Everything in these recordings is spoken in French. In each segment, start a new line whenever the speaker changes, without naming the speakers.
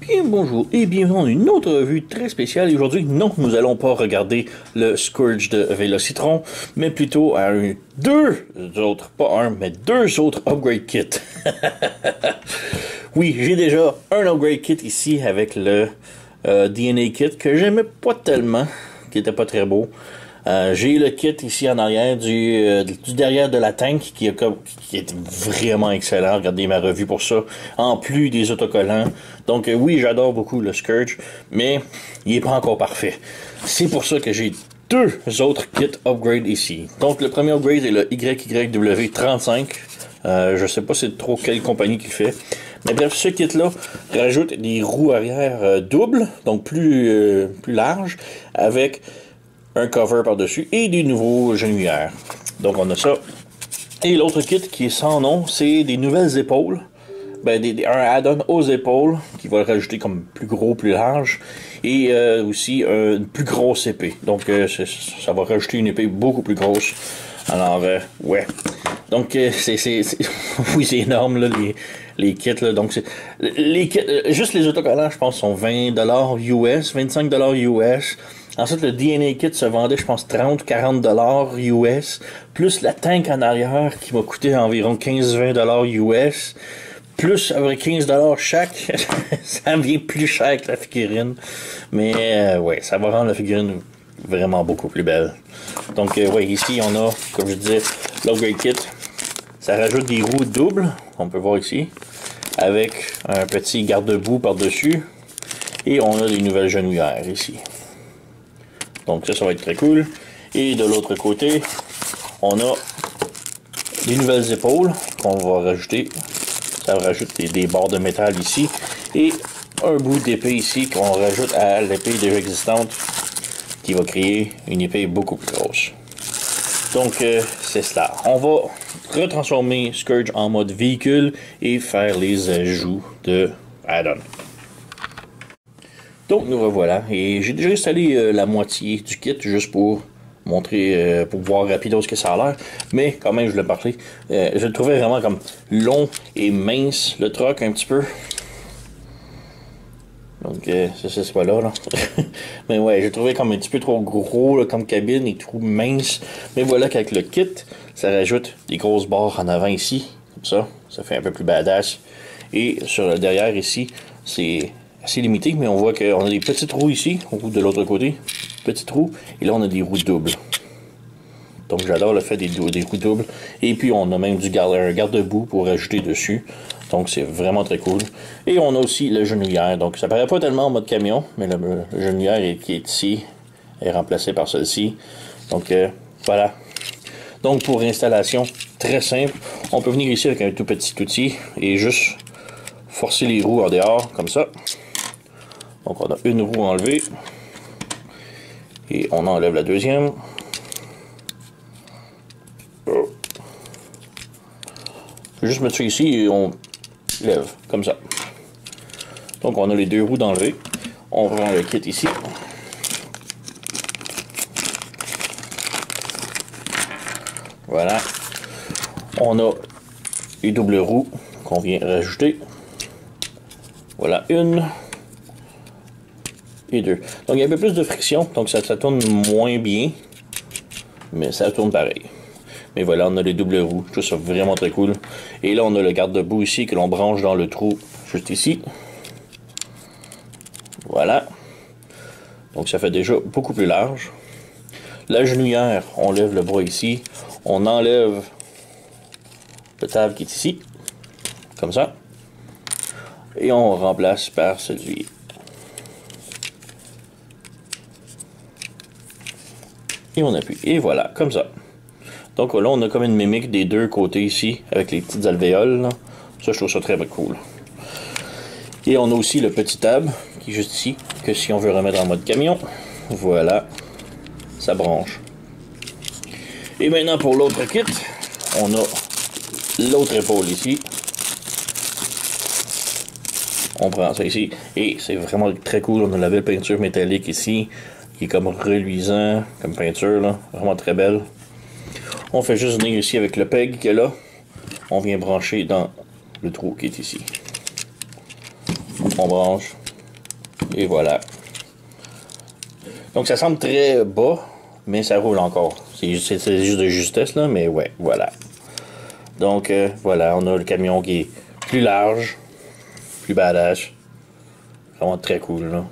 Bien bonjour et bienvenue dans une autre revue très spéciale. Aujourd'hui, non, nous allons pas regarder le Scourge de Vélocitron, mais plutôt à deux autres, pas un, mais deux autres upgrade kits. oui, j'ai déjà un upgrade kit ici avec le euh, DNA kit que j'aimais pas tellement, qui était pas très beau. Euh, j'ai le kit ici en arrière du, euh, du derrière de la tank qui, a, est vraiment excellent. Regardez ma revue pour ça. En plus des autocollants. Donc euh, oui, j'adore beaucoup le Scourge, mais il est pas encore parfait. C'est pour ça que j'ai deux autres kits upgrade ici. Donc le premier upgrade est le YYW35. Euh, je sais pas c'est trop quelle compagnie qui fait. Mais bref, ce kit-là rajoute des roues arrière doubles, donc plus, plus larges, avec un cover par-dessus et des nouveaux genouillères. Donc on a ça. Et l'autre kit qui est sans nom, c'est des nouvelles épaules. Ben, des, un add-on aux épaules qui va le rajouter comme plus gros, plus large. Et euh, aussi une plus grosse épée. Donc euh, ça va rajouter une épée beaucoup plus grosse. Alors, euh, ouais. Donc, c'est, oui, c'est énorme, là, les, les kits, là. Donc, les kits, juste les autocollants, je pense, sont 20$ US, 25$ US. Ensuite, le DNA kit se vendait, je pense, 30-40 dollars US, plus la tank en arrière qui m'a coûté environ 15-20 dollars US, plus avec 15 dollars chaque, ça me vient plus cher que la figurine. Mais euh, ouais, ça va rendre la figurine vraiment beaucoup plus belle. Donc euh, ouais, ici on a, comme je disais, l'upgrade kit. Ça rajoute des roues doubles, on peut voir ici, avec un petit garde-boue par-dessus. Et on a des nouvelles genouillères ici. Donc ça, ça va être très cool. Et de l'autre côté, on a des nouvelles épaules qu'on va rajouter. Ça rajoute des, des barres de métal ici. Et un bout d'épée ici qu'on rajoute à l'épée déjà existante qui va créer une épée beaucoup plus grosse. Donc euh, c'est cela. On va retransformer Scourge en mode véhicule et faire les ajouts de add-on. Donc nous revoilà. Et j'ai déjà installé euh, la moitié du kit juste pour montrer, euh, pour voir rapidement ce que ça a l'air. Mais quand même, je l'ai parlé. Euh, je le trouvais vraiment comme long et mince, le truck un petit peu. Donc ça c'est pas là, là. Mais ouais, j'ai trouvé comme un petit peu trop gros comme cabine et trop mince. Mais voilà qu'avec le kit, ça rajoute des grosses barres en avant ici. Comme ça. Ça fait un peu plus badass. Et sur le derrière ici, c'est assez limité, mais on voit qu'on a des petites roues ici, de l'autre côté. Petites roues. Et là, on a des roues doubles. Donc, j'adore le fait des, des roues doubles. Et puis, on a même du garde-boue pour rajouter dessus. Donc, c'est vraiment très cool. Et on a aussi le genouillère. Donc, ça paraît pas tellement en mode camion, mais le, genouillère qui est ici est remplacé par celle-ci. Donc, euh, voilà. Donc, pour installation très simple, on peut venir ici avec un tout petit outil et juste forcer les roues en dehors, comme ça. Donc on a une roue enlevée. Et on enlève la deuxième. Juste mettre ça ici et on lève, comme ça. Donc on a les deux roues d'enlever. On prend le kit ici. Voilà. On a les doubles roues qu'on vient rajouter. Voilà une Donc il y a un peu plus de friction, donc ça, tourne moins bien, mais ça tourne pareil. Mais voilà, on a les doubles roues, trouve ça vraiment très cool. Et là, on a le garde-boue ici que l'on branche dans le trou juste ici. Voilà. Donc ça fait déjà beaucoup plus large. La genouillère, on lève le bras ici. On enlève le table qui est ici. Comme ça. Et on remplace par celui et on appuie. Et voilà, comme ça. Donc là, on a comme une mimique des deux côtés ici, avec les petites alvéoles. Ça, je trouve ça très cool. Et on a aussi le petit tab, qui est juste ici, que si on veut remettre en mode camion, voilà, ça branche. Et maintenant, pour l'autre kit, on a l'autre épaule ici. On prend ça ici. Et c'est vraiment très cool. On a la belle peinture métallique ici qui est comme reluisant, comme peinture, là. vraiment très belle. On fait juste venir ici avec le peg qui est là. On vient brancher dans le trou qui est ici. On branche. Et voilà. Donc ça semble très bas, mais ça roule encore. C'est juste de justesse, là, mais ouais, voilà. Donc euh, voilà, on a le camion qui est plus large, plus badass. Vraiment très cool, là.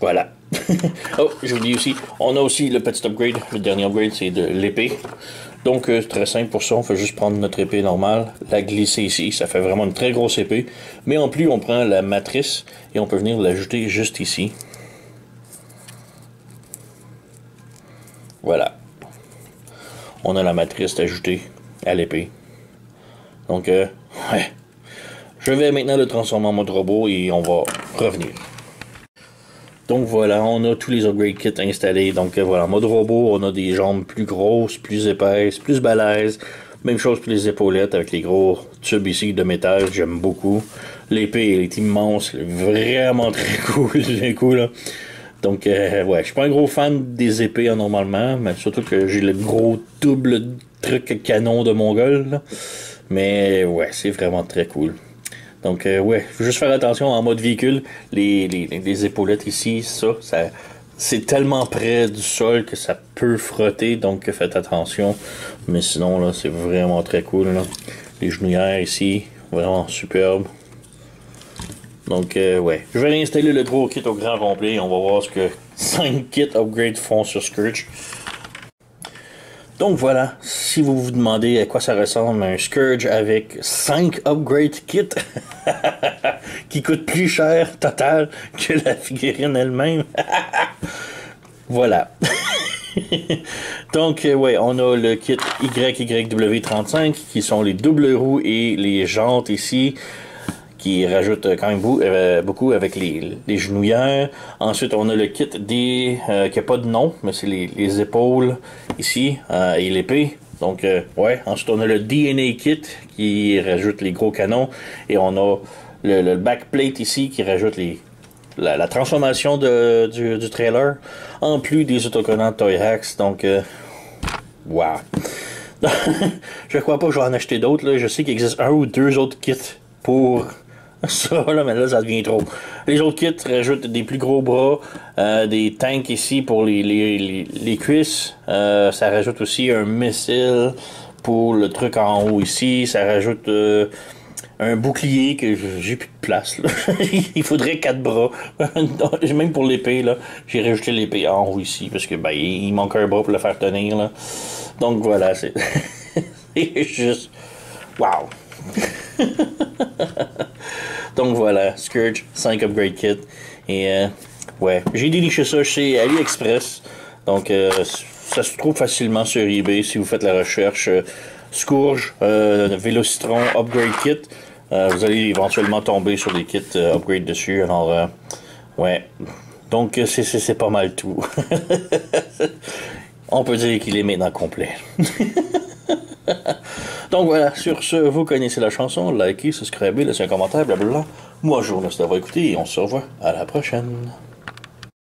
Voilà. oh, je vous dis aussi, on a aussi le petit upgrade. Le dernier upgrade, c'est de l'épée. Donc, euh, très simple pour ça. On fait juste prendre notre épée normale, la glisser ici. Ça fait vraiment une très grosse épée. Mais en plus, on prend la matrice et on peut venir l'ajouter juste ici. Voilà. On a la matrice ajoutée à l'épée. Donc, euh, ouais. Je vais maintenant le transformer en mode robot et on va revenir. Donc voilà, on a tous les upgrade kits installés. Donc euh, voilà, mode robot, on a des jambes plus grosses, plus épaisses, plus balèzes. Même chose pour les épaulettes avec les gros tubes ici de métal, j'aime beaucoup. L'épée, elle est immense, vraiment très cool, c'est cool. Donc euh, ouais, je suis pas un gros fan des épées hein, normalement, mais surtout que j'ai le gros double truc canon de Mongol. Mais ouais, c'est vraiment très cool. Donc, euh, ouais, faut juste faire attention en mode véhicule. Les, épaulettes ici, ça, c'est tellement près du sol que ça peut frotter, donc faites attention. Mais sinon, là, c'est vraiment très cool. Les genouillères ici, vraiment superbe. Donc, euh, ouais. Je vais réinstaller le gros kit au grand complet. On va voir ce que 5 kits upgrade font sur Scourge. Donc voilà, si vous vous demandez à quoi ça ressemble un Scourge avec 5 upgrade kits qui coûtent plus cher total que la figurine elle-même. voilà. Donc, euh, ouais, on a le kit YYW35 qui sont les doubles roues et les jantes ici qui rajoute quand même euh, beaucoup avec les, genouillères. Ensuite, on a le kit des euh, qui n'a pas de nom, mais c'est les, épaules ici euh, et l'épée. Donc, ouais. Ensuite, on a le DNA kit qui rajoute les gros canons. Et on a le, backplate ici qui rajoute les, la, transformation du, du, trailer. En plus des autocollants Toy Hacks. Donc, wow. je crois pas que je vais en acheter d'autres. Je sais qu'il existe un ou deux autres kits pour Ça, là, mais là, ça devient trop. Les autres kits rajoutent des plus gros bras, euh, des tanks ici pour les, les, les, cuisses. Euh, ça rajoute aussi un missile pour le truc en haut ici. Ça rajoute euh, un bouclier que j'ai plus de place. Il faudrait quatre bras. Même pour l'épée, là, j'ai rajouté l'épée en haut ici parce que ben, il manque un bras pour le faire tenir. Là. Donc voilà, c'est juste. Wow! Donc voilà, Scourge, 5 upgrade kit. Et euh, ouais, j'ai déniché ça chez AliExpress. Donc euh, ça se trouve facilement sur eBay si vous faites la recherche. Euh, Scourge, Vélocitron upgrade kit. vous allez éventuellement tomber sur des kits upgrade dessus. Alors ouais. Donc c'est pas mal tout. On peut dire qu'il est maintenant complet. Donc voilà, sur ce, vous connaissez la chanson, likez, subscribez, laissez un commentaire, blablabla. Moi, je vous remercie d'avoir écouté et on se revoit à la prochaine.